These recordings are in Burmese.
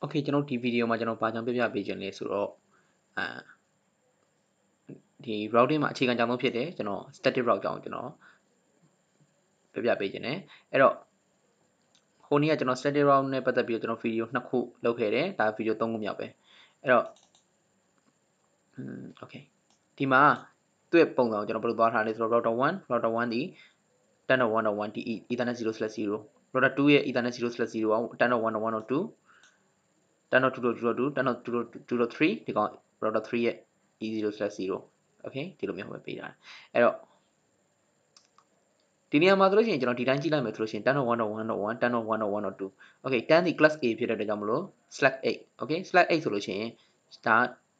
โอเคကျွန်တော်ဒီဗီဒီယိုမှာကျွန်တော်ဘာကြောင့်ပြပြပေးခြင်းလဲဆိုတော့အာဒီ routing မှာအခြေခံကြောင်းဆုံးဖြစ်တယ်ကျွန်တော် static route ကြောင်းကျွန်တော်ပြပြပေးခြင်းတယ်အဲ့တော့ဟိုနေ့ကကျွန်တော် static route နဲ့ပတ်သက်ပြီးကျွန်တော်ဗီဒီယိုနှစ်ခုလုပ်ခဲ့တယ်ဒါဗီဒီယိုသုံးခုမြောက်ပဲအဲ့တော့อืมโอเคဒီမှာသူ့ရဲ့ပုံစံကိုကျွန်တော်ဘယ်လိုသွားထားလဲဆိုတော့ router 1 router 1ဒီ10.1.1 DE ethernet 0/0 router 2ရဲ့ ethernet 0/0အောင်10.1.1.2 10.2.2 10.2.3ဒီကောင် router 3ရဲ့ e0/0 okay ဒီလိုမျိုးပဲပေးတာအဲ့တော့ဒီနေရာမှာဆိုလို့ရှိရင်ကျွန်တော်ဒီတိုင်းကြည့်လိုက်မယ်ဆိုလို့ရှိရင်10.1.1.1 10.1.1.2 okay 10ဒီ class A ဖြစ်တဲ့အတွက်ကြောင့်မလို့ slash 8 okay slash 8ဆိုလို့ရှိရင်ဒါ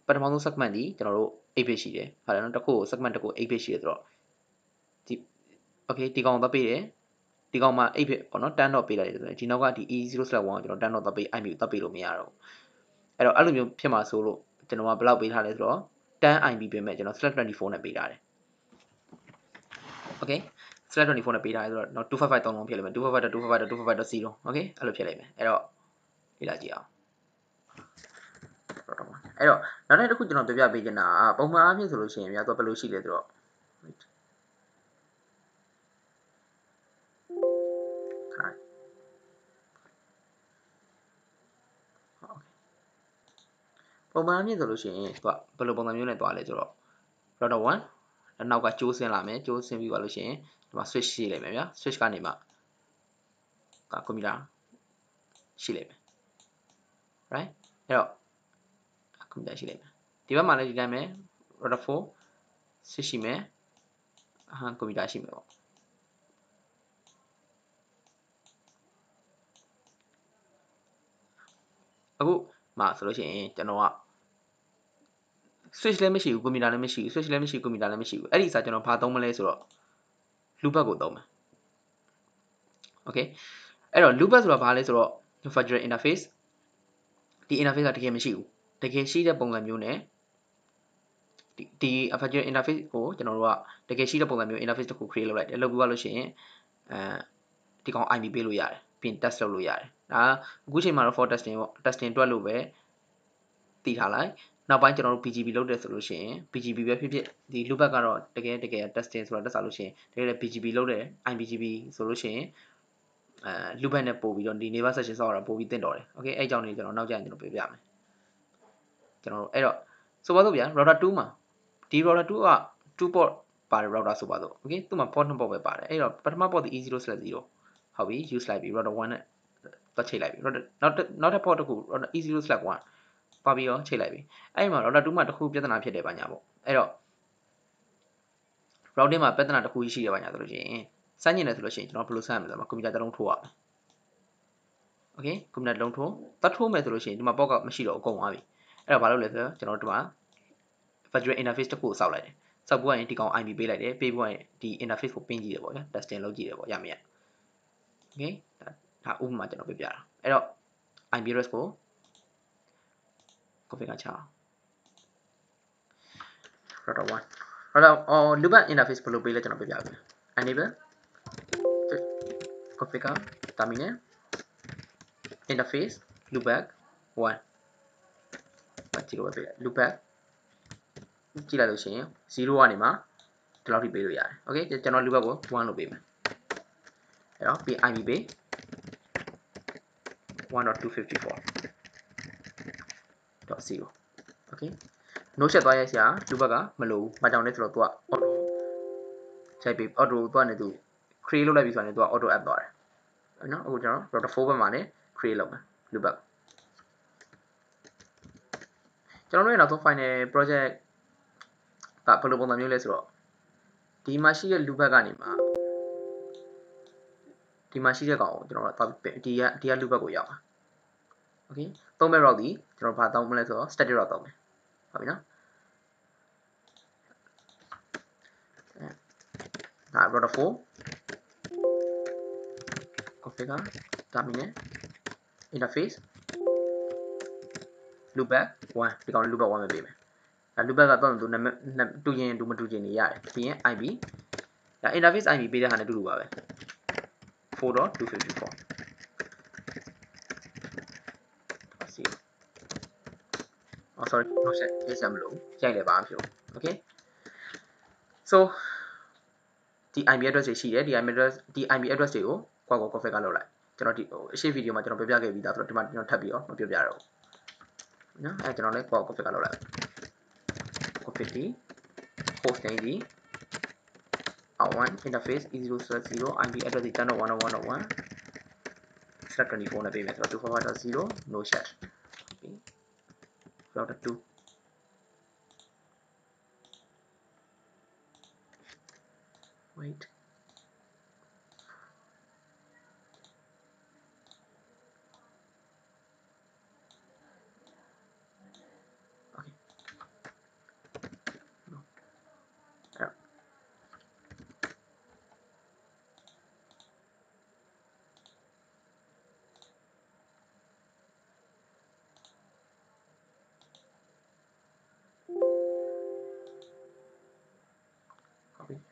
ပထမဆုံး segment ဒီကျွန်တော်တို့8 bit ရှိတယ်ဟုတ်တယ်နော်တစ်ခုကို segment တစ်ခု8 bit ရှိတယ်ဆိုတော့ဒီ okay ဒီကောင်သွားပေးတယ် ဒီကောင်မှာ8 bit ပေါ့နော်10တော့ပေးလိုက်တယ်ဆိုရင်ဒီနောက်ကဒီ e0/1 ကိုကျွန်တော်10တော့သွားပေး IB သွားပေးလို့မရတော့ဘူးအဲ့တော့အဲ့လိုမျိုးဖြစ်မှာဆိုလို့ကျွန်တော်ကဘယ်လောက်ပေးထားလဲဆိုတော့10 IB ပြင်မဲ့ကျွန်တော် /24 နဲ့ပေးထားတယ် okay /24 နဲ့ပေးထားတယ်ဆိုတော့တော့255သုံးလုံးဖြစ်လိမ့်မယ်255 255 255 okay အဲ့လိုဖြစ်လိမ့်မယ်အဲ့တော့လေ့လာကြည့်အောင်အဲ့တော့နောက်တစ်ခုကျွန်တော်ပြပြပေးချင်တာကပုံမှန်အားဖြင့်ဆိုလို့ရှိရင်များတော့ဘယ်လိုရှိလဲဆိုတော့ ပုံမှန်အမြင့်ဆိုလို့ရှိရင်သူကဘယ်လိုပုံစံမျိုးနဲ့သွားလဲဆိုတော့ router 1နောက်ကကျိုးဆင်းလာမယ်ကျိုးဆင်းပြီးပါလို့ရှိရင်ဒီမှာ switch ရှိလိမ့်မယ်ဗျာ switch ကနေမှကကွန်ပျူတာရှိလိမ့်မယ် right အဲ့တော့ကွန်ပျူတာရှိလိမ့်မယ်ဒီဘက်မှာလည်းဒီတိုင်းပဲ router 4 switch ရှိမယ်အဟံကွန်ပျူတာရှိမယ်ပေါ့အခုမှဆိုလို့ရှိရင်ကျွန်တော်က switch လည်းမရှိဘူးကွန်ပျူတာလည်းမရှိဘူး switch လည်းမရှိကွန်ပျူတာလည်းမရှိဘူးအဲ့ဒီစာကျွန်တော်ဘာသုံးမလဲဆိုတော့ loopback ကိုသုံးမယ် okay အဲ့တော့ loopback ဆိုတာဘာလဲဆိုတော့ virtual interface ဒီ interface ကတကယ်မရှိဘူးတကယ်ရှိတဲ့ပုံစံမျိုးနဲ့ဒီဒီ virtual interface ကိုကျွန်တော်တို့ကတကယ်ရှိတဲ့ပုံစံမျိုး interface တစ်ခု create လုပ်လိုက်တယ်လုပ်ပြီးလို့ရှိရင်အဲဒီကောင် IP ပေးလို့ရတယ်ပြီးရင် test လုပ်လို့ရတယ်ဒါအခုချိန်မှာတော့ for testing ပေါ့ testing တွက်လို့ပဲတည်ထားလိုက် နောက်ပိုင်းကျွန်တော်တို့ BGB လုပ်တယ်ဆိုလို့ရှိရင် BGB ပဲဖြစ်ဖြစ်ဒီ loopback ကတော့တကယ်တကယ် testing ဆိုတာတက်စားလို့ရှိရင်တကယ် BGB လုပ်တယ် IBGB ဆိုလို့ရှိရင်အဲ loopback နဲ့ပို့ပြီးတော့ဒီ neighbor session ဆောက်ရတာပို့ပြီးတင့်တော်တယ် okay အဲ့အကြောင်းလေးကျွန်တော်နောက်ကျရင်ကျွန်တော်ပြပြမယ်ကျွန်တော်တို့အဲ့တော့ဆိုပါစို့ဗျာ router 2မှာဒီ router 2က2 port ပါတယ် router ဆိုပါစို့ okay သူ့မှာ port 2 port ပဲပါတယ်အဲ့တော့ပထမ port ဒီ e0/0 ဟုတ်ပြီ use လိုက်ပြီ router 1နဲ့တော့ချိန်လိုက်ပြီ router နောက်နောက်ထပ် port တစ်ခု router e0/1 ပါပြီးတော့ချိန်လိုက်ပြီအဲ့ဒီမှာ router 2မှာတစ်ခုပြဿနာဖြစ်တယ်ပါညာပေါ့အဲ့တော့ routing မှာပြဿနာတစ်ခုရှိတယ်ပါညာဆိုလို့ရှိရင်စမ်းကျင်တယ်ဆိုလို့ရှိရင်ကျွန်တော်ဘယ်လိုစမ်းရမလဲဆိုတော့ကွန်ပျူတာတစ်လုံးထိုးရမယ်โอเคကွန်ပျူတာတစ်လုံးထိုးတတ်ထိုးမယ်ဆိုလို့ရှိရင်ဒီမှာ port ကမရှိတော့အကုန်သွားပြီအဲ့တော့ဘာလုပ်လဲဆိုတော့ကျွန်တော်တို့ဒီမှာ virtual interface တစ်ခုကိုစောက်လိုက်တယ်စောက်ပြီးရင်ဒီကောင် IP ပေးလိုက်တယ်ပေးပြီးရင်ဒီ interface ကိုပင်းကြည့်တယ်ပေါ့ဗျာ testing လုပ်ကြည့်တယ်ပေါ့ရမရ okay ဒါဥပမာကျွန်တော်ပြပြတာအဲ့တော့ IP address ကို configure ချအောင် router 1 router အော် loopback interface ဘယ်လိုပေးလဲကျွန်တော်ပြပြပေး enable configure terminal interface loopback 1ဘာကြည့်လို့ပဲပေးလိုက် loopback ကြည့်လိုက်လို့ရှိရင်0ကနေမှဒီလောက်ထိပေးလို့ရတယ်။ တော့ 0 okay no ချက်သွားရိုက်စရာဒီဘက်ကမလိုဘူးဘာကြောင့်လဲဆိုတော့ तू က auto ရိုက်ပြီး auto သူကနေသူ create လုပ်လိုက်ပြီဆိုရင် तू က auto app သွားတယ်နော်အခုကျွန်တော် router 4ဘက်မှာလည်း create လုပ်မယ်ဒီဘက်ကျွန်တော်တို့ရဲ့နောက်ဆုံး final project ကဘယ်လိုပုံစံမျိုးလဲဆိုတော့ဒီမှာရှိတဲ့လူဘက်ကနေမှာဒီမှာရှိတဲ့ကောင်ကိုကျွန်တော်တို့ဒီကဒီကလူဘက်ကိုရောက်ပါ okay သုံးမဲ့ route ဒီကျွန်တော်ဘာသုံးမလဲဆိုတော့ static route သုံးမယ်ဟုတ်ပြီနော်ဒါ router 4 configure terminal interface loopback 1ဒီကောင် loopback 1ပဲပေးမယ်ဒါ loopback ကတော့သူနံပါတ်တူရင်တူမတူရင်နေရတယ်ပြီးရင် IP ဒါ interface IP ပေးတဲ့ဟာနဲ့တူတူပါပဲ4.254 sorry no set ရေးစမ်းမလို့ရိုက်လည်းပါမဖြစ်ဘူး okay so ဒီ IP address တွေရှိတယ်ဒီ IP address ဒီ IP address တွေကိုကွာကွာ configure လုပ်လိုက်ကျွန်တော်ဒီဟိုအရှိဗီဒီယိုမှာကျွန်တော်ပြောပြခဲ့ပြီးသားဆိုတော့ဒီမှာကျွန်တော်ထပ်ပြီးတော့မပြောပြတော့ဘူးနော်အဲကျွန်တော်လည်းကွာ configure လုပ်လိုက် config ဒီ host name ဒီ R1 interface E0/0 IP address ဒီ10.1.1.1 slash 24နဲ့ပေးမယ်ဆိုတော့245.0 no chat okay router 2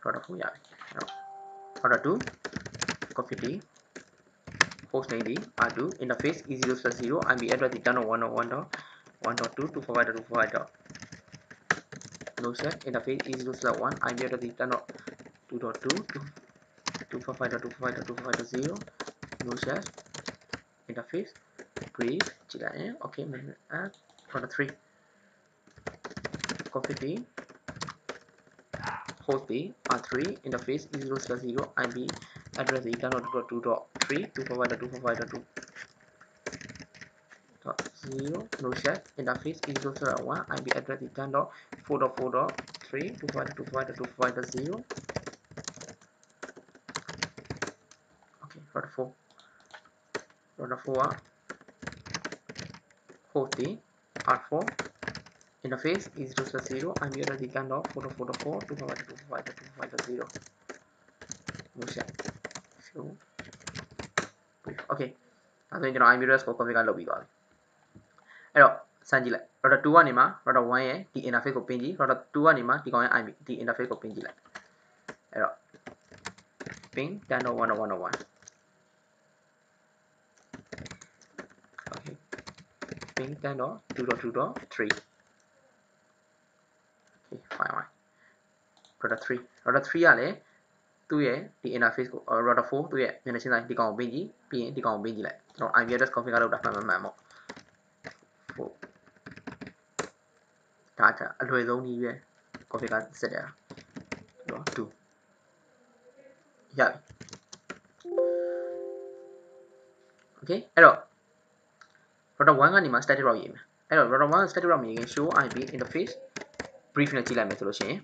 copy router 4ရပြီအဲ့တော့ router 2 copy ဒီ host name ဒီ r2 interface e0/0 ip address ဒီ10.1.1.1.2 no set interface e0/1 ip address ဒီ10.2.2 245.245.245.0 no set interface brief ကြည့်လိုက်ရင် okay minute add router 3 config ဒီ host B R3 interface is equals to 0 IP address is cannot go to dot 3 to provider to provider 2 dot 0 no set interface is equals to 1 IP address is cannot 4 dot 4 dot 3 provider to provider 0 okay dot 4 dot 4 host B R4 interface is equals to 0 and here are the end of 4 4 4 2 5 2 5 2 5 0 motion show okay අපි කියන අයිමිරස් කොක්කොම එකක් ලොබි ගාවි එරෝ සංජිල රට 2 වනිම රට 1 ඒ ටි එනෆේ කොපින්ජි රට 2 වනිම ටි කොයි the interface එනෆේ කොපින්ජි ලා එරෝ ping 100101 okay ping 10.2.2.3 okay fine fine router 3 router 3ကလည်းသူ့ရဲ့ဒီ interface ကို router 4သူ့ရဲ့မျက်နှာချင်းဆိုင်ဒီကောင်ကိုပင်ကြည့်ပြီးရင်ဒီကောင်ကိုပင်ကြည့်လိုက်ကျွန်တော် IP address configure လုပ်တာမှန်မှန်မှန်ပေါ့ဒါအလွယ်ဆုံးနည်းပဲ configure ဆက်တယ်တော့2ရပြီ okay အဲ့တော့ router 1ကနေမှ static route ရေးမယ်အဲ့တော့ router 1က static route မရေးခင် show ip interface brief နဲ့ကြည့်လိုက်မယ်ဆိုလို့ရှိရင်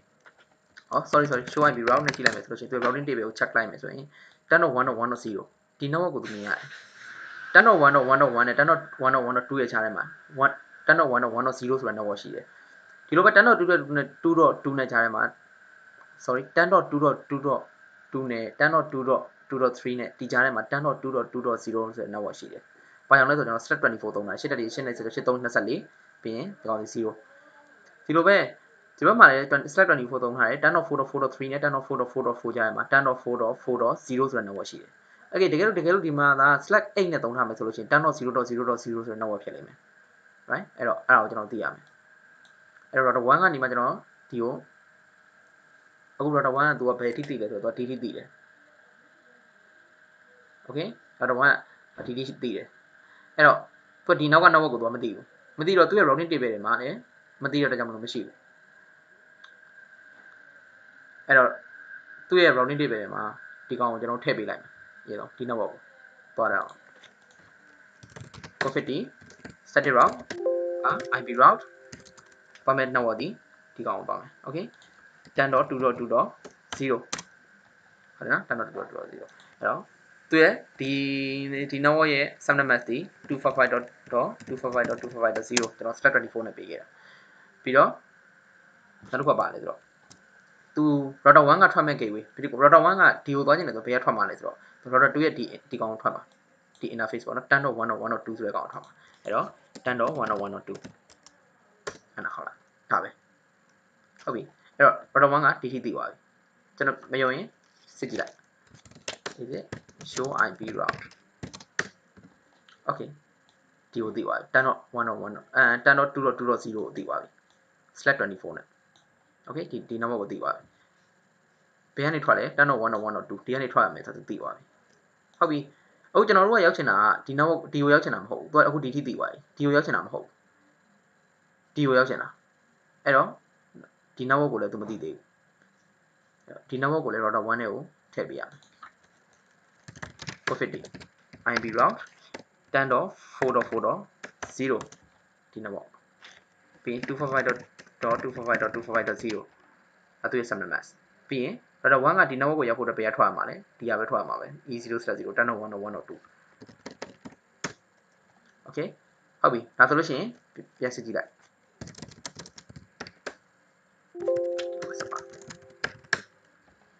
ဟော sorry sorry show ip route နဲ့ကြည့်လိုက်မယ်ဆိုလို့ရှိရင်သူ routing table ကို check လိုက်မယ်ဆိုရင်10.1.1.0ဒီ network ကိုသူမြင်ရတယ်10.1.1.1နဲ့10.1.1.2ရဲ့ခြားထဲမှာ10.1.1.0ဆိုတဲ့ network ရှိတယ်ဒီလိုပဲ10.2.2နဲ့2.2နဲ့ကြားထဲမှာ sorry 10.2.2.2နဲ့10.2.2.3နဲ့ဒီကြားထဲမှာ10.2.2.0ဆိုတဲ့ network ရှိတယ်။ဘာကြောင့်လဲဆိုတော့ကျွန်တော် strat 24သုံးတာရှစ်တက်ဒီရှစ်နဲ့ဆိုတော့8324ပြီးရင်ဒီကောင်ကြီး0ဒီလိုပဲ ဒီဘက်မှာလည်း strat 24သုံးထားတယ်10.4.4.3နဲ့10.4.4.4ကြားထဲမှာ10.4.4.0ဆိုတဲ့ network ရှိတယ်။ Okay တကယ်လို့တကယ်လို့ဒီမှာသာ slash 8နဲ့သုံးထားမယ်ဆိုလို့ရှိရင်10.0.0.0ဆိုတဲ့ network ဖြစ်လိမ့်မယ်။ right အဲ့တော့အဲ့ဒါကိုကျွန်တော်သိရမယ်အဲ့တော့ router 1ကနေမှကျွန်တော်ဒီကိုအခု router 1ကသူကဘယ်ထိသိလဲဆိုတော့သူကဒီထိသိတယ် okay router 1ကဒီထိသိတယ်အဲ့တော့သူကဒီနောက်က network ကိုသူကမသိဘူးမသိတော့သူ့ရဲ့ routing table တွေမှာလည်းမသိတော့တကြောင်မလို့မရှိဘူး အဲ့တော့သူ့ရဲ့ routing table တွေမှာဒီကောင်ကိုကျွန်တော်ထည့်ပေးလိုက်မယ်ရေတော့ဒီ network ကိုသွားတော့ config static route IP route format network ဒီဒီကောင်ကိုပါမယ် okay 10.2.2.0ဟုတ်တယ်နော်10.2.2.0အဲ့တော့သူရဲ့ဒီဒီ network ရဲ့ subnet mask ဒီ255.255.255.0ကျွန်တော် strat 24နဲ့ပေးခဲ့တာပြီးတော့နောက်တစ်ခုပါလဲဆိုတော့ သူ router 1ကထွက်မဲ့ gateway ဒီ router 1ကဒီကိုသွားချင်တယ်ဆိုဘယ်ကထွက်မှာလဲဆိုတော့ router 2ရဲ့ဒီဒီကောင်ထွက်မှာဒီ interface ပေါ့နော်10.1.1.2ဆိုတဲ့ကောင်ထွက်မှာအဲ့တော့10.1.1.2အဲ့ဒါဟုတ်လားဒါပဲဟုတ်ပြီအဲ့တော့ router 1ကဒီထိသိသွားပြီကျွန်တော်မယုံရင်စစ်ကြည့်လိုက် is it show ip route okay ဒီကိုသိသွားပြီ10.1.1အဲ10.2.2.0ကိုသိသွားပြီ slash 24 နဲ့ okay ဒီဒီ number ကိုသိသွားပြီဘ ယ်ကနေထွက်လဲ10.1.1.2ဒီကနေထွက်ရမယ်ဆိုတော့သိသွားပြီဟုတ်ပြီအခုကျွန်တော်တို့ကရောက်ချင်တာကဒီ number ဒီကိုရောက်ချင်တာမဟုတ်ဘူးသူကအခုဒီထိသိသွားပြီဒီကိုရောက်ချင်တာမဟုတ်ဘူးဒီကိုရောက်ချင်တာအဲ့တော့ဒီ number ကိုလည်းသူမသိသေးဘူးဒီ number ကိုလည်း router 1နဲ့ကိုထည့်ပေးရမယ် profit ib route 10.4.4.0ဒီ number ပြီးရင်255.255.255.0အတူရ subnet mask ပြီးရင် router 1ကဒီ network ကိုရောက်ဖို့အတွက်ဘယ်ကထွက်ရမှာလဲဒီကပဲထွက်ရမှာပဲ e0/0 10.1.1.2 okay ဟုတ်ပြီဒါဆိုလို့ရှိရင်ပြန်စစ်ကြည့်လိုက်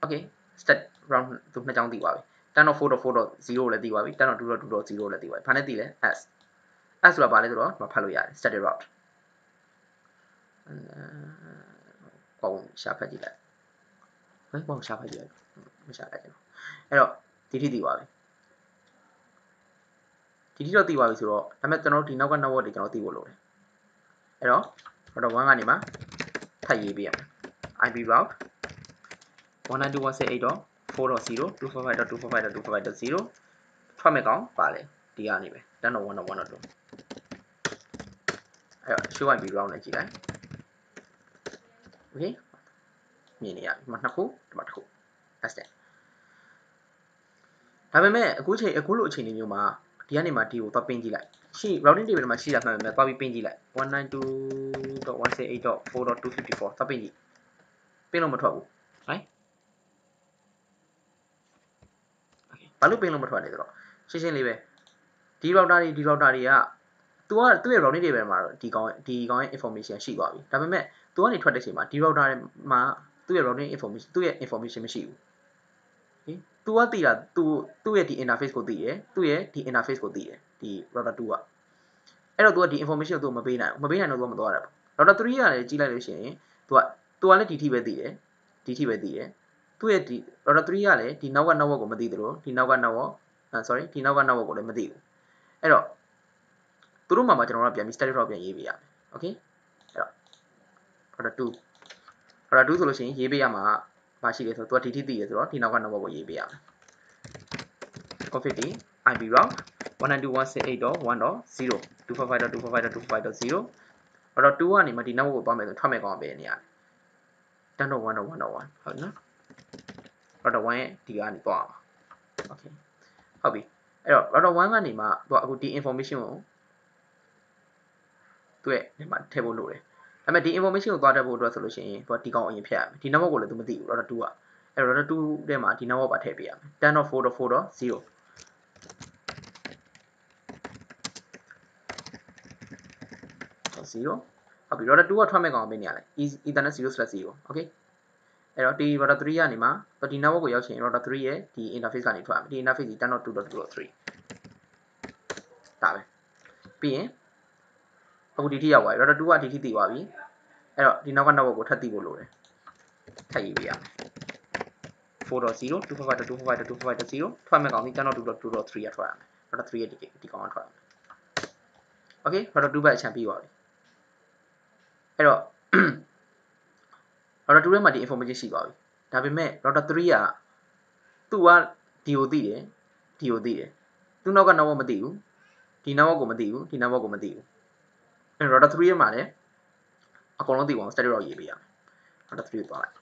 okay step round သူနှစ်ကြောင်းတည်သွားပြီ10.4.4.0ကိုလည်းတည်သွားပြီ10.2.2.0ကိုလည်းတည်သွားပြီဘာနဲ့တည်လဲ s s ဆိုတာဘာလဲဆိုတော့မဖတ်လို့ရတယ် static route ကောင်းရှာဖတ်ကြည့်လိုက် ဘယ်ပေါ့ရှာဖတ်ကြည့်လိုက်မရှာလိုက်ဘူးအဲ့တော့ဒီထိတည်သွားပြီဒီထိတော့တည်သွားပြီဆိုတော့ဒါပေမဲ့ကျွန်တော်တို့ဒီနောက်က network တွေကျွန်တော်တည်ဖို့လိုတယ်အဲ့တော့ router 1ကနေမှထပ်ရေးပေးရမယ် IP route 192.168.4.0ထွက်မဲ့ကောင်ပါလေဒီကနေပဲ10.1.1.2အဲ့တော့ show IP route နဲ့ကြည့်လိုက် okay မြင်နေရဒီမှာနှစ်ခုဒီမှာတစ်ခု that's it ဒါပေမဲ့အခုချိန်အခုလိုအချိန်မျိုးမှာဒီကနေမှဒီကိုသွားပင်းကြည့်လိုက်ရှိ routing table မှာရှိတာမှန်ပေမဲ့သွားပြီးပင်းကြည့်လိုက်192.168.4.254သွားပင်းကြည့်ပင်းလို့မထွက်ဘူး right ဘာလို့ပင်းလို့မထွက်လဲဆိုတော့ရှင်းရှင်းလေးပဲဒီ router တွေဒီ router တွေက तू ကသူ့ရဲ့ routing table မှာတော့ဒီကောင်ဒီကောင်ရဲ့ information ရှိသွားပြီဒါပေမဲ့ तू ကနေထွက်တဲ့အချိန်မှာဒီ router မှာ သူ့ရဲ့ routing information သူ့ရဲ့ information မရှိဘူးဟင် तू ကသိတာ तू သူ့ရဲ့ဒီ interface ကိုသိတယ်သူ့ရဲ့ဒီ interface ကိုသိတယ်ဒီ router 2ကအဲ့တော့ तू ကဒီ information ကို तू မပေးနိုင်ဘူးမပေးနိုင်တော့ तू မသွားတာဘူး router 3ကလည်းကြီးလိုက်လို့ရှိရင် तू က तू ကလည်းဒီထိပဲသိတယ်ဒီထိပဲသိတယ်သူ့ရဲ့ဒီ router 3ကလည်းဒီနောက်က network ကိုမသိသလိုဒီနောက်က network အဲ sorry ဒီနောက်က network ကိုလည်းမသိဘူးအဲ့တော့သူတို့မှာမှကျွန်တော်တို့ပြန်ပြီး static route ပြန်ရေးပေးရမယ် okay အဲ့တော့ router 2 router 2ဆိုလို့ရှိရင်ရေးပေးရမှာမရှိလေဆိုတော့သူကဒီထိသိရဆိုတော့ဒီနောက်က network ကိုရေးပေးရမယ် config IP route 192.168.1.0 255.255.255.0 router 2ကနေမှဒီ network ကိုသွားမယ်ဆိုထွက်မယ်ကောင်ပဲနေရတယ်10.1.1.1ဟုတ်နော် router 1ရဲ့ဒီကနေသွားအောင် okay ဟုတ်ပြီအဲ့တော့ router 1ကနေမှသူကအခုဒီ information ကိုသူ့ရဲ့ဒီမှာထည့်ဖို့လိုတယ် ဒါပေမဲ့ဒီ information ကိုသွားတက်ဖို့အတွက်ဆိုလို့ရှိရင်သူကဒီကောင်အရင်ဖြတ်ရမယ်ဒီ network ကိုလည်းသူမသိဘူး router 2ကအဲ့ router 2ထဲမှာဒီ network ပါထည့်ပေးရမယ်10.4.4.0 0ဟုတ်ပြီ router 2ကထွက်မဲ့ကောင်ပေးနေရလဲ ethernet 0/0 okay အဲ့တော့ဒီ router 3ကနေမှဒီ network ကိုရောက်ချင် router 3ရဲ့ဒီ interface ကနေထွက်ရမယ်ဒီ interface ဒီ10.2.2.3ဒါပဲပြီးရင် အခုဒီထိရောက်သွားပြီ router 2ကဒီထိသိသွားပြီအဲ့တော့ဒီနောက်က network ကိုထပ်သိဖို့လိုတယ်ထပ်ရေးပေးရမယ်4.0 255.255.255.0ထွက်မဲ့ကောင်ဒီ10.2.2.3ကထွက်ရမယ် router 3ရဲ့ဒီဒီကောင်ကထွက်ရမယ် okay router 2ဘက်အချမ်းပြီးသွားပြီအဲ့တော့ router 2ထဲမှာဒီ information ရှိသွားပြီဒါပေမဲ့ router 3ကသူ့ကဒီကိုသိတယ်ဒီကိုသိတယ်သူ့နောက်က network မသိဘူးဒီ network ကိုမသိဘူးဒီ network ကိုမသိဘူး အဲ့ router 3ထဲမှာလည်းအကုန်လုံးသိအောင် static route ရေးပေးရမယ် router 3ကိုသွားလိုက်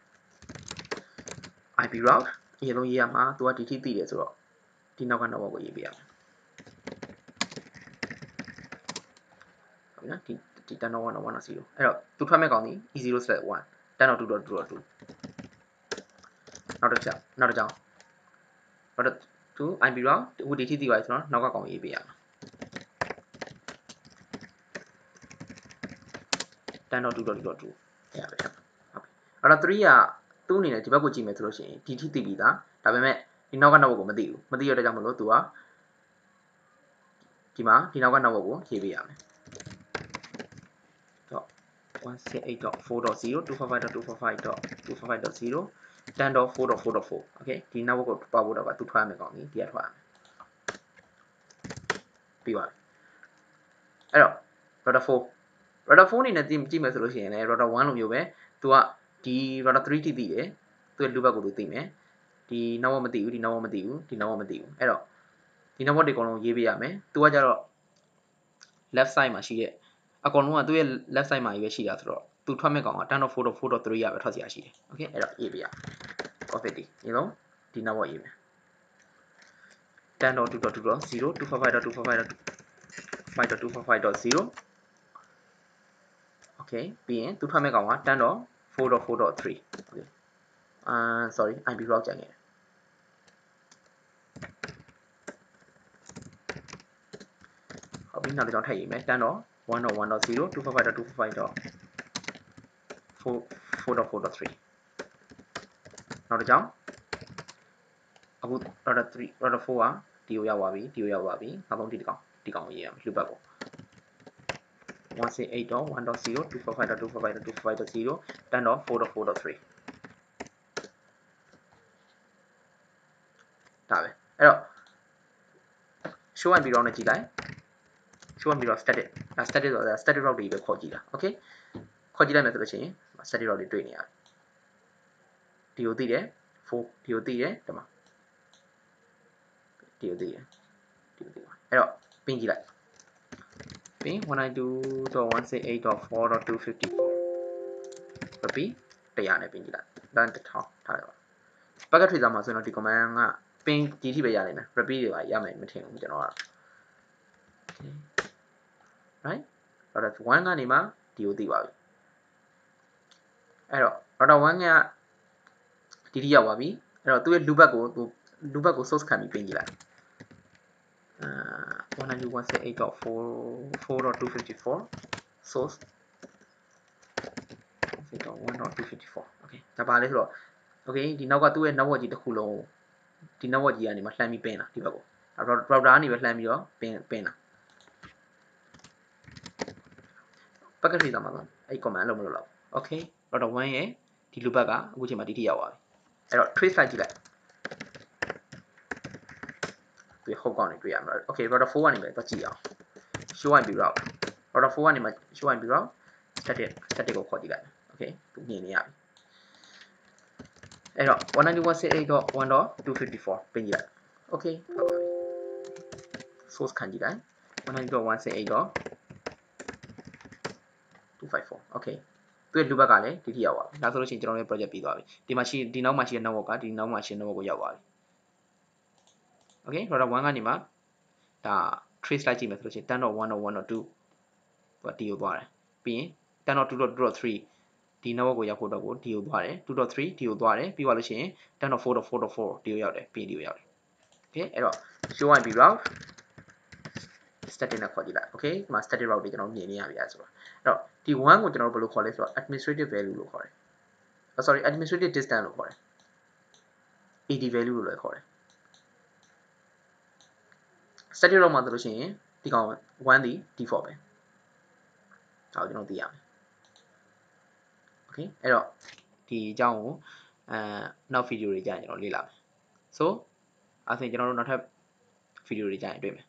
IP route အရင်ဆုံးရေးရမှာသူကဒီထိသိတယ်ဆိုတော့ဒီနောက်က network ကိုရေးပေးရမယ်ဟုတ်နော်ဒီဒီ 10.1.1.0အဲ့တော့သူထွက်မဲ့ကောင်ဒီ e0/1 10.2.2.2နောက်တစ်ချက်နောက်တစ်ကြောင်းနောက်တစ်2 IP route ဟိုဒီထိသိပါဆိုတော့နောက်ကကောင်ရေးပေးရမှာ 10.2.2.2အဲ့ဒါပဲဟုတ်ပြီအဲ့တော့3ကသူ့အနေနဲ့ဒီဘက်ကိုကြည့်မယ်ဆိုလို့ရှိရင်ဒီထိသိပြီးသားဒါပေမဲ့ဒီနောက်က network ကိုမသိဘူးမသိရတဲ့ကြောင့်မလို့သူကဒီမှာဒီနောက်က network ကိုရေးပေးရမယ်168.4.0 255.255.255.0 10.4.4.4 okay ဒီ network ကိုပေါက်ဖို့တော့ကသူထွက်ရမယ်ကောင်းပြီဒီကထွက်ရမယ်ပြီးပါပြီအဲ့တော့ router 4 router 4အနေနဲ့ကြည့်ကြည့်မယ်ဆိုလို့ရှိရင်လည်း router 1လိုမျိုးပဲသူကဒီ router 3တိသိတယ်သူရဲ့ loopback ကိုသူသိမယ်ဒီ network မသိဘူးဒီ network မသိဘူးဒီ network မသိဘူးအဲ့တော့ဒီ network တွေအကုန်လုံးရေးပေးရမယ်သူကကြတော့ left side မှာရှိတဲ့အကုန်လုံးကသူ့ရဲ့ left side မှာကြီးပဲရှိတာဆိုတော့သူထွက်မဲ့ကောင်က10.4.4.3ရပဲထွက်စီရရှိတယ်โอเคအဲ့တော့ရေးပေးရ profit ဒီဒီလုံးဒီ network ရေးမယ်10.2.2.0 255.255.5.255.0 okay ပြီးရင်သူထွက်မဲ့ကောင်က10.4.4.3 okay အာ sorry IP route ကြိုင်ခဲ့ဟုတ်ပြီနောက်တစ်ကြောင်းထပ်ရေးမယ်10.1.1.0 255.255.4.4.3နောက်တစ်ကြောင်းအခု order 3 order 4ကဒီကိုရောက်သွားပြီဒီကိုရောက်သွားပြီနောက်ဆုံးဒီတစ်ကောင်ဒီကောင်ကိုရေးရမယ်လှုပ်ပတ်ကို 168.1.0 245.245.245.0 10.4.4.3ဒါပဲအဲ့တော့ show and background နဲ့ကြည့်လိုက် show and background static ဒါ static ဆိုတာ static route တွေပဲခေါ်ကြည့်တာ okay ခေါ်ကြည့်လိုက်မယ်ဆိုလို့ရှိရင် static route တွေတွေ့နေရတယ်ဒီကိုသိတယ်4ဒီကိုသိတယ်ဒီမှာဒီကိုသိတယ်ဒီကိုသိပါအဲ့တော့ပင်းကြည့်လိုက် ပင်း192.168.4.254 repeat 100နဲ့ပင်းကြည့်လိုက်ဒါ1000ထားရပါ packet tracer မှာဆိုရင်တော့ဒီ command ကပင်းဒီထိပဲရနိုင်မယ် repeat တွေပါရမယ်မထင်ဘူးကျွန်တော်က right router 1ကနေမှဒီကိုသိပါပြီအဲ့တော့ router 1ကဒီထိရောက်ပါပြီအဲ့တော့သူ့ရဲ့ loopback ကိုသူ loopback ကို source ခံပြီးပြင်ကြည့်လိုက်အာ 192.168.4.254 source 1.254 okay ဒါပါလဲဆိုတော့ okay ဒီနောက်ကသူ့ရဲ့ network ကြီးတစ်ခုလုံးဒီ network ကြီးကနေမှလှမ်းပြီးပင်းတာဒီဘက်ကို router ကနေပဲလှမ်းပြီးတော့ပင်းပင်းတာ packet tracer မှာအဲ့ command လုံးမလုပ်တော့ okay router 1ရဲ့ဒီ loopback ကအခုချိန်မှာဒီထိရောက်သွားပြီအဲ့တော့ trace လိုက်ကြည့်လိုက် ဒီ hook ကနေတွေ့ရမှာ okay router 4ကနေပဲသွားကြည့်အောင် show IP route router 4ကနေမှ show IP route static static ကိုခေါ်ကြည့်လိုက် okay သူမြင်နေရပြီအဲ့တော့192.168.1.254ပြင်ကြည့်လိုက် okay ဟုတ်ပါပြီ source ခံကြည့်လိုက်192.168.254 okay သူ့ရဲ့ loop ကလည်းဒီထိရောက်သွားပြီဒါဆိုလို့ရှိရင်ကျွန်တော်တို့ရဲ့ project ပြီးသွားပြီဒီမှာရှိဒီနောက်မှာရှိတဲ့ network ကဒီနောက်မှာရှိတဲ့ network ကိုရောက်သွားပြီ okay router 1ကနေမှဒါ trace လိုက်ကြည့်မယ်ဆိုလို့ရှိရင်10.1.1.2သူကဒီကိုသွားတယ်ပြီးရင်10.2.2.3ဒီ network ကိုရောက်ဖို့တော့ကိုဒီကိုသွားတယ်2.3ဒီကိုသွားတယ်ပြီးသွားလို့ရှိရင်10.4.4.4ဒီကိုရောက်တယ်ပြီးဒီကိုရောက်တယ် okay အဲ့တော့ show IP route static နဲ့ခေါ်ကြည့်လိုက် okay ဒီမှာ static route တွေကျွန်တော်မြင်နေရပြီအဲ့ဆိုတော့အဲ့တော့ဒီ1ကိုကျွန်တော်တို့ဘယ်လိုခေါ်လဲဆိုတော့ administrative value လို့ခေါ်တယ် oh sorry administrative distance လို့ခေါ်တယ် AD value လို့လည်းခေါ်တယ် static route မှာဆိုလို့ရှိရင်ဒီကောင်1ဒီ default ပဲဒါကိုကျွန်တော်သိရမယ် okay အဲ့တော့ဒီအကြောင်းကိုအဲနောက်ဗီဒီယိုတွေကြာရင်ကျွန်တော်လေ့လာမယ် so အဲဆိုရင်ကျွန်တော်တို့နောက်ထပ်ဗီဒီယိုတွေကြာရင်တွေ့မယ်